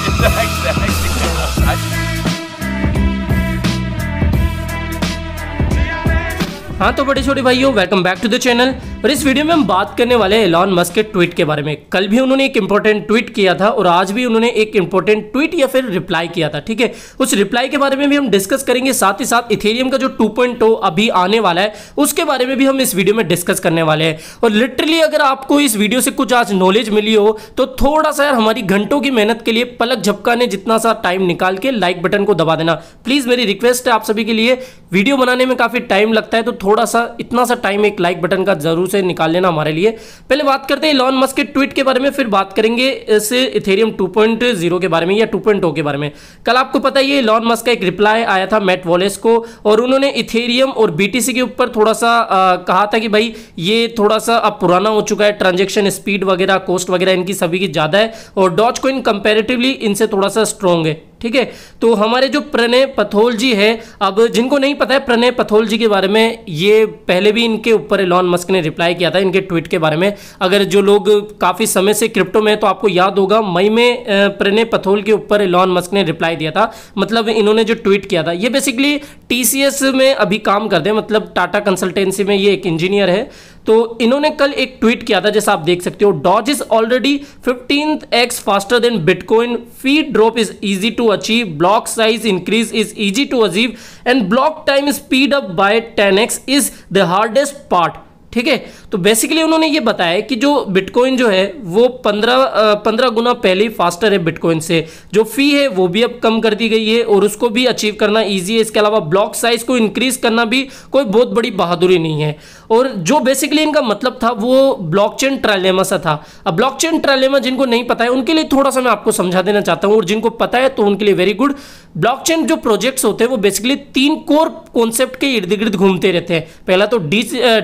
Thanks, thanks. हाँ तो बड़े छोटे भाइयों welcome back to the channel और इस वीडियो में हम बात करने वाले हैं एलॉन मस्क के ट्वीट के बारे में। कल भी उन्होंने एक इंपॉर्टेंट ट्वीट किया था और आज भी उन्होंने एक इंपॉर्टेंट ट्वीट या फिर रिप्लाई किया था, ठीक है? उस रिप्लाई के बारे में भी हम डिस्कस करेंगे, साथ ही साथ इथेरियम का जो 2.0 अभी आने वाला है, उसके बारे में भी हम इस वीडियो में डिस्कस करने वाले हैं। और लिटरली अगर आपको इस वीडियो से कुछ आज नॉलेज मिली हो तो थोड़ा सा यार हमारी घंटों की मेहनत के लिए, पलक झपकाने जितना सा टाइम निकाल के लाइक बटन को दबा देना। प्लीज़ मेरी रिक्वेस्ट है आप सभी के लिए वीडियो बनाने में काफ़ी टाइम लगता है तो थोड़ा सा इतना सा टाइम एक लाइक बटन का ज़रूर से निकाल लेना हमारे लिए। पहले बात करते हैं लॉन मस्क के ट्वीट के बारे में फिर बात करेंगे इस इथेरियम 2.0 के बारे में या 2.0 के बारे में। कल आपको पता ही है लॉन मस्क का एक रिप्लाई आया था मैट वॉलेस को और उन्होंने इथेरियम और बीटीसी के ऊपर थोड़ा सा आ, कहा था कि भाई ये थोड़ा सा अब पुराना हो चुका है ट्रांजेक्शन स्पीड वगैरह कॉस्ट वगैरह इनकी सभी की ज़्यादा है और डॉच कोइन कंपेरेटिवली इनसे थोड़ा सा स्ट्रॉन्ग है। ठीक है? तो हमारे जो प्रणय पथोल जी है, अब जिनको नहीं पता है, प्रणय पथोल जी के बारे में, ये पहले भी इनके ऊपर एलॉन मस्क ने रिप्लाई किया था, इनके ट्वीट के बारे में। अगर जो लोग काफ़ी समय से क्रिप्टो में तो आपको याद होगा, मई में प्रणय पथोल के ऊपर एलॉन मस्क ने रिप्लाई दिया था। मतलब इन्होंने जो ट्वीट किया था, ये बेसिकली टीसीएस में अभी काम करते हैं मतलब टाटा कंसल्टेंसी में ये एक इंजीनियर है। तो इन्होंने कल एक ट्वीट किया था, जैसा आप देख सकते हो Doge is already fifteen x faster than bitcoin fee drop is easy to achieve block size increase is easy to achieve and block time speed up by ten x is the hardest part ठीक है? तो basically उन्होंने ये बताया कि जो bitcoin जो है, वो पंद्रह पंद्रह गुना पहले ही फास्टर है बिटकॉइन से। जो फ़ी है, वो भी अब कम कर दी गई है और उसको भी अचीव करना ईजी है। इसके अलावा ब्लॉक साइज़ को इंक्रीज करना भी कोई बहुत बड़ी बहादुरी नहीं है। और जो बेसिकली इनका मतलब था, वो ब्लॉकचेन ट्रायलेमा सा था। अब ब्लॉकचेन ट्रायलेमा जिनको नहीं पता है, उनके लिए थोड़ा सा मैं आपको समझा देना चाहता हूँ, और जिनको पता है तो उनके लिए वेरी गुड ब्लॉकचेन जो प्रोजेक्ट्स होते हैं, वो बेसिकली तीन कोर कॉन्सेप्ट के इर्द गिर्द घूमते रहते हैं। पहला तो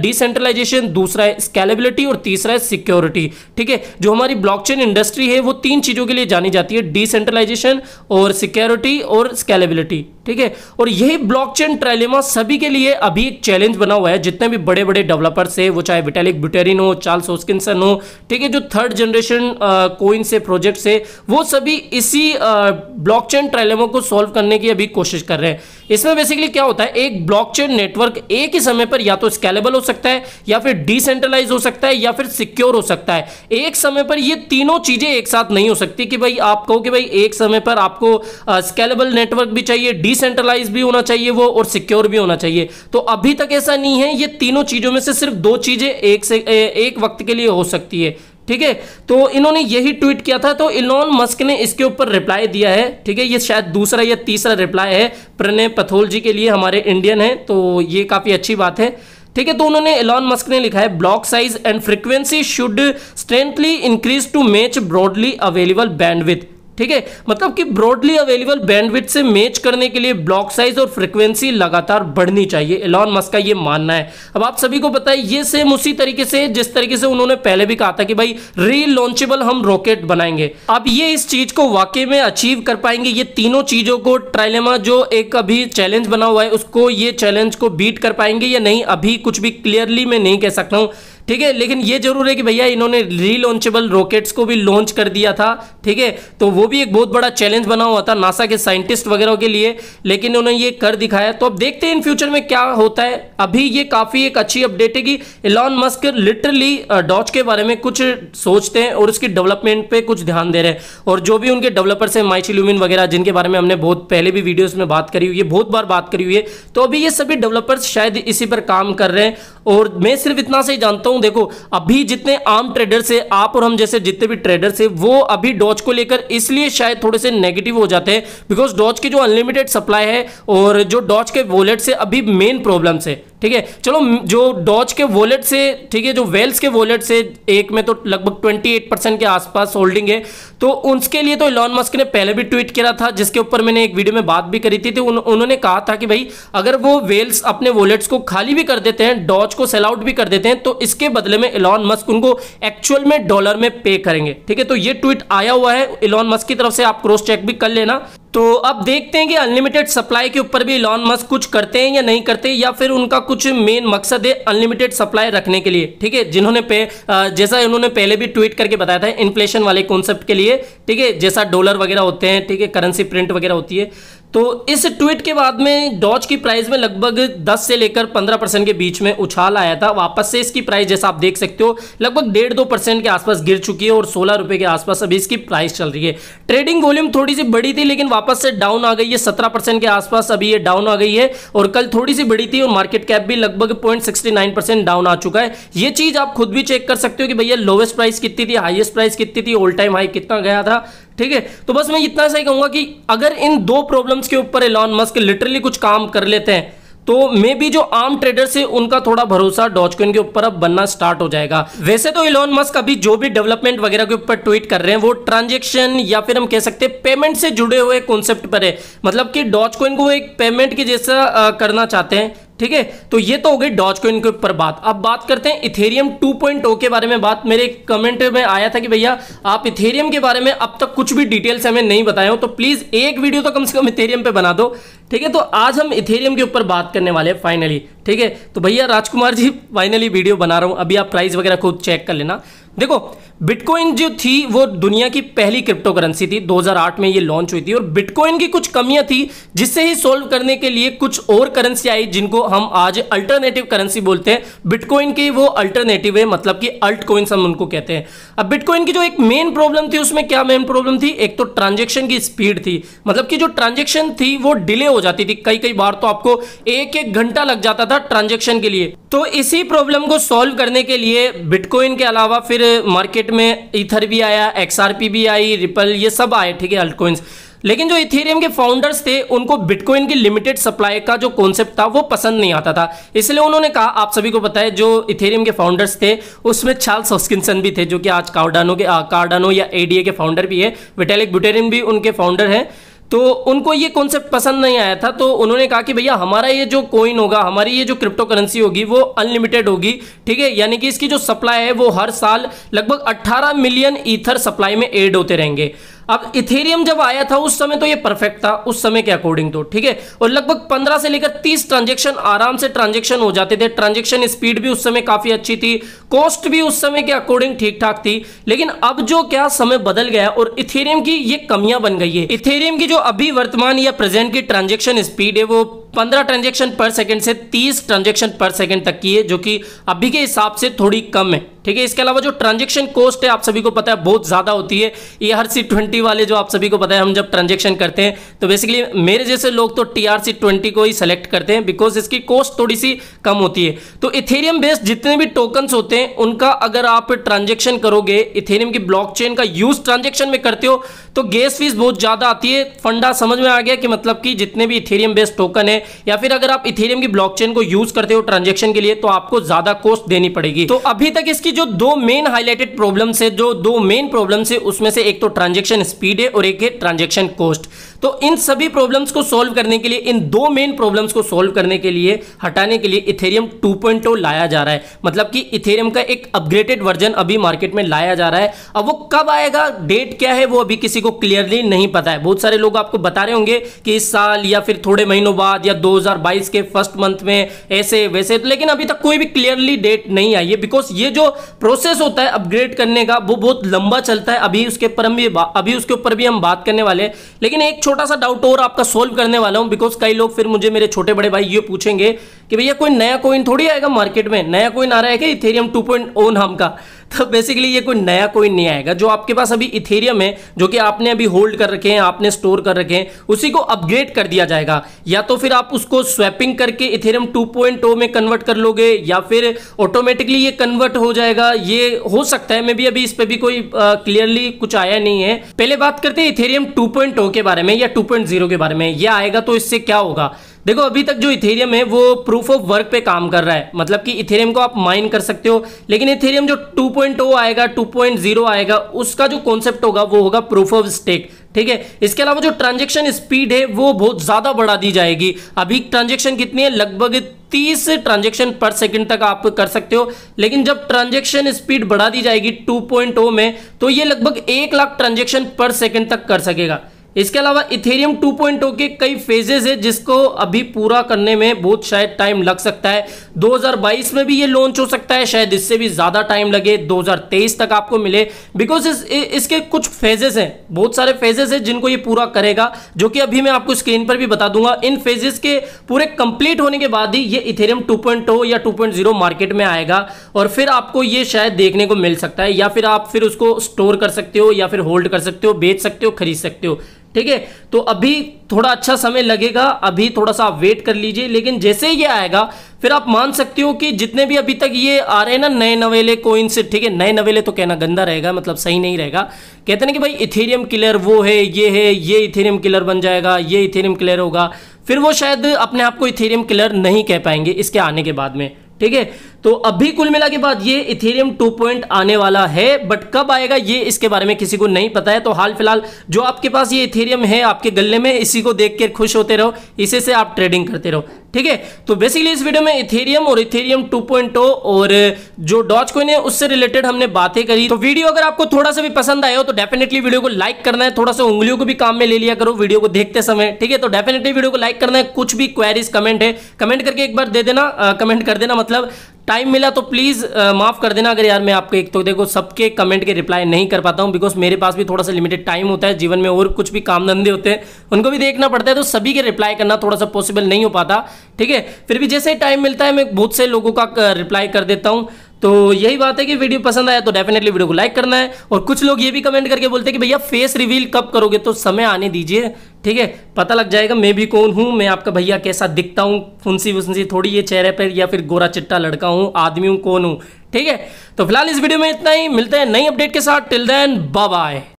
डिसेंट्रलाइजेशन दूसरा है स्केलेबिलिटी और तीसरा है सिक्योरिटी ठीक है? जो हमारी ब्लॉकचेन इंडस्ट्री है, वो तीन चीज़ों के लिए जानी जाती है डिसेंट्रलाइजेशन और सिक्योरिटी और स्केलेबिलिटी ठीक है? और यही ब्लॉकचेन ट्रायलेमा सभी के लिए अभी एक चैलेंज बना हुआ है, जितने भी बड़े बड़े डेवलपर्स है, वो चाहे विटेलिक ब्यूटेरिन हो चार्ल्स होस्किंसन हो, ठीक है, जो थर्ड जनरेशन कोइन से प्रोजेक्ट से वो सभी इसी ब्लॉकचेन ट्रायलेमो को सॉल्व करने की अभी कोशिश कर रहे हैं। इसमें बेसिकली क्या होता है? एक ब्लॉकचेन नेटवर्क एक ही समय पर या तो स्केलेबल हो सकता है, या फिर डिसेंट्रलाइज हो सकता है, या फिर सिक्योर हो सकता है। एक समय पर ये तीनों चीज़ें एक साथ नहीं हो सकती कि भाई आप कहो कि भाई एक समय पर आपको स्केलेबल नेटवर्क भी चाहिए डिसेंट्रलाइज भी होना चाहिए वो, और सिक्योर भी होना चाहिए। तो अभी तक ऐसा नहीं है, ये तीनों चीज़ों में से सिर्फ़ दो चीज़ें एक से एक वक्त के लिए हो सकती है। ठीक है? तो इन्होंने यही ट्वीट किया था तो इलोन मस्क ने इसके ऊपर रिप्लाई दिया है, ठीक है? ये शायद दूसरा या तीसरा रिप्लाई है, प्रणय पथोल जी के लिए हमारे इंडियन है तो ये काफ़ी अच्छी बात है। ठीक है तो उन्होंने एलॉन मस्क ने लिखा है, block size and frequency should strongly increase to match broadly available bandwidth ठीक है? मतलब कि ब्रॉडली अवेलेबल बैंडविड्थ से मैच करने के लिए ब्लॉक साइज़ और फ्रीक्वेंसी लगातार बढ़नी चाहिए। एलॉन मस्क का ये मानना है। अब आप सभी को है, ये सेम उसी तरीके से, जिस तरीके से उन्होंने पहले भी कहा था कि भाई री लॉन्चेबल हम रॉकेट बनाएँगे। अब ये इस चीज़ को वाकई में अचीव कर पाएँगे। ये तीनों चीज़ों को ट्राइलेमा जो एक अभी चैलेंज बना हुआ है, उसको, ये चैलेंज को बीट कर पाएँगे या नहीं, अभी कुछ भी क्लियरली मैं नहीं कह सकता हूँ। ठीक है, लेकिन ये ज़रूर है कि भैया इन्होंने रीलॉन्चेबल रॉकेट्स को भी लॉन्च कर दिया था, ठीक है? तो वो भी एक बहुत बड़ा चैलेंज बना हुआ था नासा के साइंटिस्ट वगैरह के लिए, लेकिन उन्होंने ये कर दिखाया। तो अब देखते हैं इन फ्यूचर में क्या होता है। अभी ये काफ़ी एक अच्छी अपडेट है कि एलॉन मस्क लिटरली डॉच के बारे में कुछ सोचते हैं और उसकी डेवलपमेंट पे कुछ ध्यान दे रहे हैं। और जो भी उनके डेवलपर्स हैं माइची ल्यूमिन वगैरह, जिनके बारे में हमने बहुत पहले भी वीडियोस में बात करी हुई है बहुत बार बात करी हुई है। तो अभी ये सभी डेवलपर्स शायद इसी पर काम कर रहे हैं। और मैं सिर्फ़ इतना से ही जानता हूँ देखो अभी जितने आम ट्रेडर्स है आप और हम जैसे जितने भी ट्रेडर्स है वो अभी डॉच को लेकर इसलिए शायद थोड़े से नेगेटिव हो जाते हैं बिकॉज़ डॉच की जो अनलिमिटेड सप्लाई है और जो डॉच के वॉलेट से अभी मेन प्रॉब्लम है ठीक है? चलो जो डॉच के वॉलेट से ठीक है जो वेल्स के वॉलेट से एक में तो लगभग 28 परसेंट के आसपास होल्डिंग है तो उसके लिए तो इलॉन मस्क ने पहले भी ट्वीट किया था जिसके ऊपर मैंने एक वीडियो में बात भी करी थी तो उन, उन्होंने कहा था कि भाई अगर वो वेल्स अपने वॉलेट्स को खाली भी कर देते हैं डॉच को सेल आउट भी कर देते हैं तो इसके बदले में इलॉन मस्क उनको एक्चुअल में डॉलर में पे करेंगे। ठीक है तो ये ट्वीट आया हुआ है इलॉन मस्क की तरफ़ से आप क्रॉस चेक भी कर लेना। तो अब देखते हैं कि अनलिमिटेड सप्लाई के ऊपर भी लॉन मस्क कुछ करते हैं या नहीं करते, या फिर उनका कुछ मेन मकसद है अनलिमिटेड सप्लाई रखने के लिए। ठीक है, जिन्होंने पे जैसा उन्होंने पहले भी ट्वीट करके बताया था इन्फ्लेशन वाले कॉन्सेप्ट के लिए। ठीक है, जैसा डॉलर वगैरह होते हैं, ठीक है करेंसी प्रिंट वगैरह होती है। तो इस ट्वीट के बाद में डॉज की प्राइस में लगभग 10 से लेकर 15 परसेंट के बीच में उछाल आया था। वापस से इसकी प्राइस, जैसा आप देख सकते हो, लगभग डेढ़ दो परसेंट के आसपास गिर चुकी है और सोलह रुपए के आसपास अभी इसकी प्राइस चल रही है। ट्रेडिंग वॉल्यूम थोड़ी सी बड़ी थी, लेकिन वापस से डाउन आ गई है। सत्रह परसेंट के आसपास अभी ये डाउन आ गई है और कल थोड़ी सी बड़ी थी और मार्केट कैप भी लगभग पॉइंट डाउन आ चुका है। ये चीज़ आप खुद भी चेक कर सकते हो कि भैया लोवेस्ट प्राइस कितनी थी हाइएस्ट प्राइस कितनी थी ऑल टाइम हाई कितना गया था। ठीक है? तो बस मैं इतना सा ही कहूँगा कि अगर इन दो प्रॉब्लम्स के ऊपर एलॉन मस्क लिटरली कुछ काम कर लेते हैं तो मे बी जो आम ट्रेडर्स है उनका थोड़ा भरोसा डॉचकॉइन के ऊपर अब बनना स्टार्ट हो जाएगा। वैसे तो इलॉन मस्क अभी जो भी डेवलपमेंट वगैरह के ऊपर ट्वीट कर रहे हैं, वो ट्रांजेक्शन या फिर हम कह सकते हैं पेमेंट से जुड़े हुए कॉन्सेप्ट पर है। मतलब कि डॉचकॉइन को एक पेमेंट के जैसा करना चाहते हैं ठीक है? तो ये तो हो गई डॉज कॉइन के ऊपर बात। अब बात करते हैं इथेरियम 2.0 के बारे में बात। मेरे कमेंट में आया था कि भैया, आप इथेरियम के बारे में अब तक कुछ भी डिटेल्स हमें नहीं बताए हो तो प्लीज़ एक वीडियो तो कम से कम इथेरियम पे बना दो। ठीक है? तो आज हम इथेरियम के ऊपर बात करने वाले हैं फाइनली ठीक है? तो भैया, राजकुमार जी फाइनली वीडियो बना रहा हूँ। अभी आप प्राइस वगैरह खुद चेक कर लेना। देखो बिटकॉइन जो थी, वो दुनिया की पहली क्रिप्टो करेंसी थी 2008 में ये लॉन्च हुई थी और बिटकॉइन की कुछ कमियाँ थी, जिससे ही सॉल्व करने के लिए कुछ और करेंसी आई, जिनको हम आज अल्टरनेटिव करेंसी बोलते हैं। बिटकॉइन की वो अल्टरनेटिव है मतलब कि अल्ट कोइंस हम उनको कहते हैं। अब बिटकॉइन की जो एक मेन प्रॉब्लम थी, उसमें क्या मेन प्रॉब्लम थी? एक तो ट्रांजेक्शन की स्पीड थी। मतलब कि जो ट्रांजेक्शन थी, वो डिले हो जाती थी। कई कई बार तो आपको एक एक घंटा लग जाता था ट्रांजेक्शन के लिए। तो इसी प्रॉब्लम को सॉल्व करने के लिए बिटकॉइन के अलावा फिर मार्केट में इथर भी आया एक्सआरपी भी आई रिपल ये सब आए, ठीक है अल्टकॉइंस लेकिन जो इथेरियम के फाउंडर्स थे, उनको बिटकॉइन की लिमिटेड सप्लाई का जो कॉन्सेप्ट था, वो पसंद नहीं आता था। इसलिए उन्होंने कहा, आप सभी को पता है, जो इथेरियम के फाउंडर्स थे, उसमें चार्ल्स हॉस्किंसन भी थे, जो कि आज कार्डानो के कार्डानो या एडीए के फाउंडर भी है। विटेलिक बुटेरिन भी उनके फाउंडर हैं। तो उनको ये कॉन्सेप्ट पसंद नहीं आया था तो उन्होंने कहा कि भैया, हमारा ये जो कोइन होगा, हमारी ये जो क्रिप्टो करेंसी होगी, वो अनलिमिटेड होगी, ठीक है? यानी कि इसकी जो सप्लाई है, वो हर साल लगभग 18 मिलियन ईथर सप्लाई में एड होते रहेंगे। अब इथेरियम जब आया था, उस समय तो ये परफेक्ट था, उस समय के अकॉर्डिंग तो ठीक है? और लगभग 15 से लेकर 30 ट्रांजेक्शन आराम से ट्रांजेक्शन हो जाते थे। ट्रांजेक्शन स्पीड भी उस समय काफ़ी अच्छी थी कॉस्ट भी उस समय के अकॉर्डिंग ठीक ठाक थी। लेकिन अब जो क्या समय बदल गया और इथेरियम की ये कमियाँ बन गई है। इथेरियम की जो अभी वर्तमान या प्रेजेंट की ट्रांजेक्शन स्पीड है, वो पंद्रह ट्रांजेक्शन पर सेकंड से तीस ट्रांजेक्शन पर सेकंड तक की है, जो कि अभी के हिसाब से थोड़ी कम है। ठीक है, इसके अलावा जो ट्रांजेक्शन कॉस्ट है, आप सभी को पता है, बहुत ज़्यादा होती है। ये हर सी ट्वेंटी वाले जो आप सभी को पता है, हम जब ट्रांजेक्शन करते हैं तो बेसिकली मेरे जैसे लोग तो टी आर सी ट्वेंटी को ही सेलेक्ट करते हैं बिकॉज़ इसकी कॉस्ट थोड़ी सी कम होती है। तो इथेरियम बेस्ड जितने भी टोकन्स होते हैं, उनका अगर आप ट्रांजेक्शन करोगे इथेरियम की ब्लॉक का यूज़ ट्रांजेक्शन में करते हो तो गैस फ़ीस बहुत ज़्यादा आती है। फंडा समझ में आ गया कि मतलब कि जितने भी इथेरियम बेस्ड टोकन है, या फिर अगर आप इथेरियम की ब्लॉकचेन को यूज़ करते हो ट्रांजेक्शन के लिए तो आपको ज़्यादा कॉस्ट देनी पड़ेगी। तो अभी तक इसकी जो दो मेन हाईलाइटेड प्रॉब्लम है जो दो मेन प्रॉब्लम है उसमें से एक तो ट्रांजेक्शन स्पीड है और एक है ट्रांजेक्शन कॉस्ट तो इन सभी प्रॉब्लम्स को सॉल्व करने के लिए, इन दो मेन प्रॉब्लम्स को सॉल्व करने के लिए, हटाने के लिए इथेरियम 2.0 लाया जा रहा है। मतलब कि इथेरियम का एक अपग्रेडेड वर्जन अभी मार्केट में लाया जा रहा है। अब वो कब आएगा? डेट क्या है? वो अभी किसी को क्लियरली नहीं पता है। बहुत सारे लोग आपको बता रहे होंगे कि इस साल या फिर थोड़े महीनों बाद या 2022 के फ़र्स्ट मंथ में ऐसे, वैसे, लेकिन अभी तक कोई भी क्लियरली डेट नहीं आई है। बिकॉज़ ये जो प्रोसेस होता है अपग्रेड करने का, वो बहुत लंबा चलता है, अभी उसके हम भी अभी उसके ऊपर भी हम बात करने वाले हैं। लेकिन एक छोटा सा डाउट और आपका सोल्व करने वाला हूँ बिकॉज़ कई लोग फिर मुझे मेरे छोटे बड़े भाई ये पूछेंगे कि भैया कोई नया कोइन थोड़ी आएगा मार्केट में? नया कोइन आ रहा है क्या इथेरियम 2.0 नाम का? तो बेसिकली ये कोई नया कोइन नहीं आएगा, जो आपके पास अभी इथेरियम है, जो कि आपने अभी होल्ड कर रखे हैं, आपने स्टोर कर रखे हैं, उसी को अपग्रेड कर दिया जाएगा। या तो फिर आप उसको स्वैपिंग करके इथेरियम 2.0 में कन्वर्ट कर लोगे, या फिर ऑटोमेटिकली ये कन्वर्ट हो जाएगा। ये हो सकता है, मे भी अभी इस पर भी कोई क्लियरली कुछ आया नहीं है। पहले बात करते हैं इथेरियम टू के बारे में या टू के बारे में। यह आएगा तो इससे क्या होगा? देखो, अभी तक जो इथेरियम है, वो प्रूफ ऑफ़ वर्क पे काम कर रहा है। मतलब कि इथेरियम को आप माइन कर सकते हो, लेकिन इथेरियम जो 2.0 आएगा 2.0 आएगा, उसका जो कॉन्सेप्ट होगा, वो होगा प्रूफ ऑफ़ स्टेक ठीक है? इसके अलावा जो ट्रांजेक्शन स्पीड है, वो बहुत ज़्यादा बढ़ा दी जाएगी। अभी ट्रांजेक्शन कितनी है? लगभग 30 ट्रांजेक्शन पर सेकंड तक आप कर सकते हो, लेकिन जब ट्रांजेक्शन स्पीड बढ़ा दी जाएगी 2.0 में तो ये लगभग एक लाख ट्रांजेक्शन पर सेकंड तक कर सकेगा। इसके अलावा इथेरियम 2.0 के कई फेजेस है जिसको अभी पूरा करने में बहुत शायद टाइम लग सकता है। 2022 में भी ये लॉन्च हो सकता है शायद इससे भी ज़्यादा टाइम लगे 2023 तक आपको मिले। बिकॉज़ इस, इसके कुछ फेजेस हैं बहुत सारे फेजेस हैं जिनको ये पूरा करेगा जो कि अभी मैं आपको स्क्रीन पर भी बता दूँगा। इन फेजेस के पूरे कंप्लीट होने के बाद ही ये इथेरियम 2.0 या 2.0 मार्केट में आएगा और फिर आपको ये शायद देखने को मिल सकता है या फिर आप फिर उसको स्टोर कर सकते हो या फिर होल्ड कर सकते हो बेच सकते हो खरीद सकते हो। ठीक है? तो अभी थोड़ा अच्छा समय लगेगा, अभी थोड़ा सा आप वेट कर लीजिए, लेकिन जैसे ही ये आएगा, फिर आप मान सकते हो कि जितने भी अभी तक ये आ रहे हैं ना, नए नवेले कोइन से ठीक है? नए नवेले तो कहना गंदा रहेगा मतलब सही नहीं रहेगा। कहते हैं कि भाई इथेरियम किलर वो है, ये है, ये इथेरियम किलर बन जाएगा, ये इथेरियम किलर होगा। फिर वो शायद अपने आप को इथेरियम किलर नहीं कह पाएँगे इसके आने के बाद में। ठीक है? तो अभी कुल मिला के बाद ये इथेरियम 2 पॉइंट आने वाला है बट कब आएगा ये इसके बारे में किसी को नहीं पता है। तो हाल फ़िलहाल जो आपके पास ये इथेरियम है, आपके गले में, इसी को देख के खुश होते रहो, इसी से आप ट्रेडिंग करते रहो। ठीक है? तो बेसिकली इस वीडियो में इथेरियम और इथेरियम 2.0 और जो डॉच कोइन है, उससे रिलेटेड हमने बातें करी। तो वीडियो अगर आपको थोड़ा सा भी पसंद आया हो तो डेफिनेटली वीडियो को लाइक करना है। थोड़ा सा उंगलियों को भी काम में ले लिया करो वीडियो को देखते समय, ठीक है? तो डेफिनेटली वीडियो को लाइक करना है। कुछ भी क्वेरीज कमेंट है कमेंट करके एक बार दे देना। कमेंट कर देना मतलब टाइम मिला तो प्लीज़ माफ़ कर देना अगर यार मैं आपको एक तो देखो सबके कमेंट के रिप्लाई नहीं कर पाता हूँ बिकॉज़ मेरे पास भी थोड़ा सा लिमिटेड टाइम होता है, जीवन में और कुछ भी काम धंधे होते हैं, उनको भी देखना पड़ता है तो सभी के रिप्लाई करना थोड़ा सा पॉसिबल नहीं हो पाता, ठीक है? फिर भी जैसे टाइम मिलता है, मैं बहुत से लोगों का रिप्लाई कर देता हूँ तो यही बात है कि वीडियो पसंद आया तो डेफिनेटली वीडियो को लाइक करना है। और कुछ लोग ये भी कमेंट करके बोलते हैं कि भैया फेस रिवील कब करोगे? तो समय आने दीजिए, ठीक है? पता लग जाएगा मैं भी कौन हूँ, मैं आपका भैया कैसा दिखता हूँ, फुंसी फुंसी थोड़ी ये चेहरे पर या फिर गोरा चिट्टा लड़का हूँ, आदमी हूँ, कौन हूँ, ठीक है? तो फ़िलहाल इस वीडियो में इतना ही, मिलते हैं नई अपडेट के साथ। Till then bye